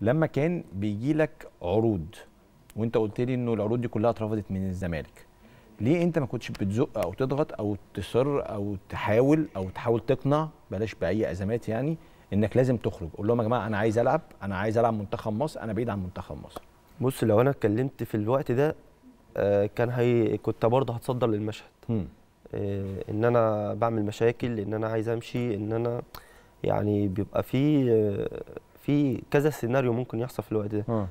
لما كان بيجي لك عروض وانت قلت لي إنه العروض دي كلها اترفضت من الزمالك. ليه انت ما كنتش بتزق أو تضغط أو تصر أو تحاول أو تحاول تقنع بلاش بأي أزمات يعني إنك لازم تخرج؟ قول لهم يا جماعة أنا عايز ألعب أنا عايز ألعب منتخب مصر أنا بعيد عن منتخب مصر. بص لو أنا اتكلمت في الوقت ده آه، كان هي كنت برضه هتصدر للمشهد. هم. آه، إن أنا بعمل مشاكل إن أنا عايز أمشي إن أنا يعني بيبقى في آه، في كذا سيناريو ممكن يحصل في الوقت ده. ها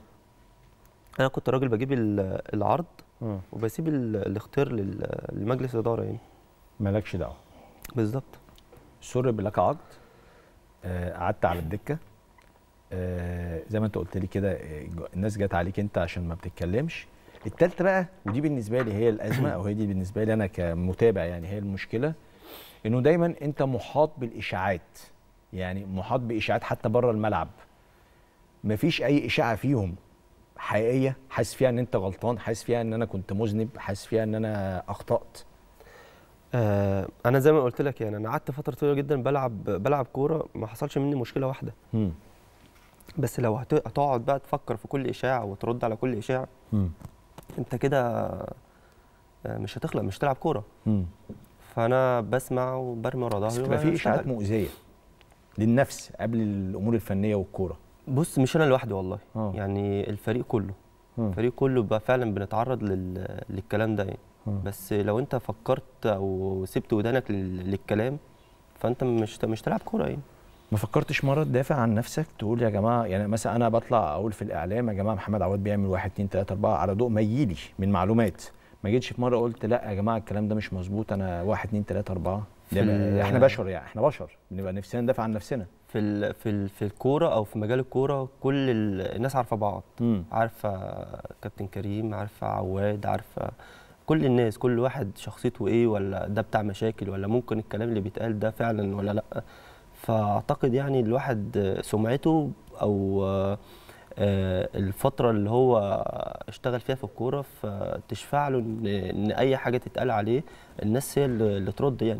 أنا كنت راجل بجيب ال- العرض ها وبسيب ال- الاختيار لمجلس الإدارة يعني. مالكش دعوة. بالظبط. سرب لك عقد آه، قعدت على الدكة. آه، زي ما انت قلت لي كده آه، الناس جت عليك انت عشان ما بتتكلمش. التالتة بقى ودي بالنسبة لي هي الأزمة أو هي دي بالنسبة لي أنا كمتابع يعني هي المشكلة. إنه دايما أنت محاط بالإشاعات. يعني محاط بإشاعات حتى بره الملعب مفيش أي إشاعة فيهم حقيقية حاسس فيها إن أنت غلطان حاسس فيها إن أنا كنت مذنب حاسس فيها إن أنا أخطأت آه أنا زي ما قلت لك يعني أنا قعدت فترة طويلة جدا بلعب بلعب كورة ما حصلش مني مشكلة واحدة مم. بس لو هت- هتقعد بقى تفكر في كل إشاعة وترد على كل إشاعة مم. أنت كده آه، مش هتخلق مش هتلعب كورة. فأنا بسمع وبرمي ورا بس ظهري بتبقى في إشاعات. مؤذية للنفس قبل الأمور الفنية والكورة. بص مش أنا لوحدي والله. آه. يعني الفريق كله. مم. الفريق كله بقى فعلا بنتعرض لل... للكلام ده يعني. مم. بس لو أنت فكرت أو سبت ودانك لل... للكلام فأنت مش مش تلعب كورة يعني. ما فكرتش مرة تدافع عن نفسك؟ تقول يا جماعة يعني مثلا أنا بطلع أقول في الإعلام يا جماعة محمد عواد بيعمل واحد اتنين تلاتة أربعة على ضوء ما يجيلي من معلومات. ما جيتش في مرة قلت لا يا جماعة الكلام ده مش مظبوط أنا واحد اتنين تلاتة أربعة. في ده ال- إحنا بشر يعني إحنا بشر بنبقى نفسنا ندافع عن نفسنا. في ال... في ال... في الكورة أو في مجال الكورة كل ال... الناس عارفة بعض. مم. عارفة كابتن كريم عارفة عواد عارفة كل الناس كل واحد شخصيته إيه ولا ده بتاع مشاكل ولا ممكن الكلام اللي بيتقال ده فعلا ولا لأ. فأعتقد يعني الواحد سمعته أو آه، الفترة اللي هو اشتغل فيها في الكورة فتشفع له إن أي حاجة تتقال عليه الناس هي اللي اللي ترد يعني.